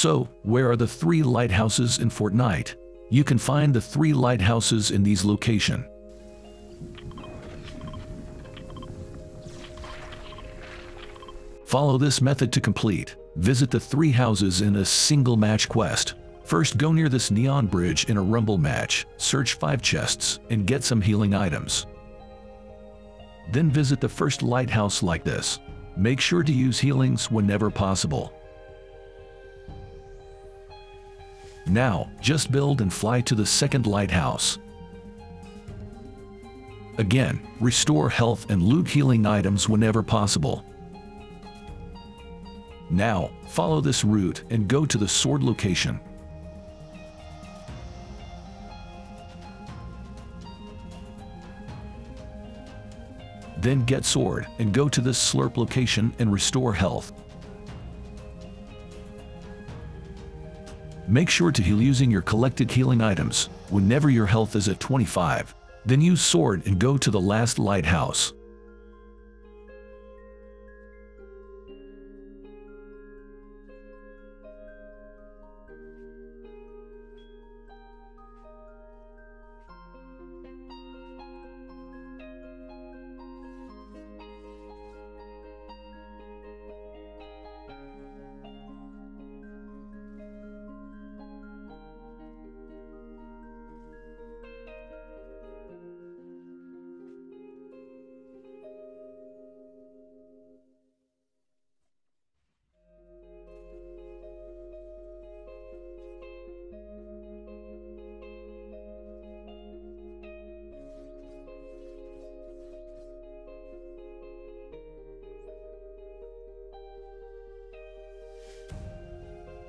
So, where are the three lighthouses in Fortnite? You can find the three lighthouses in these location. Follow this method to complete. Visit the three houses in a single match quest. First go near this neon bridge in a rumble match, search 5 chests, and get some healing items. Then visit the first lighthouse like this. Make sure to use healings whenever possible. Now, just build and fly to the second lighthouse. Again, restore health and loot healing items whenever possible. Now, follow this route and go to the sword location. Then get sword and go to this slurp location and restore health. Make sure to heal using your collected healing items whenever your health is at 25. Then use sword and go to the last lighthouse.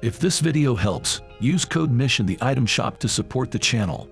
If this video helps, use code MISSION the item shop to support the channel.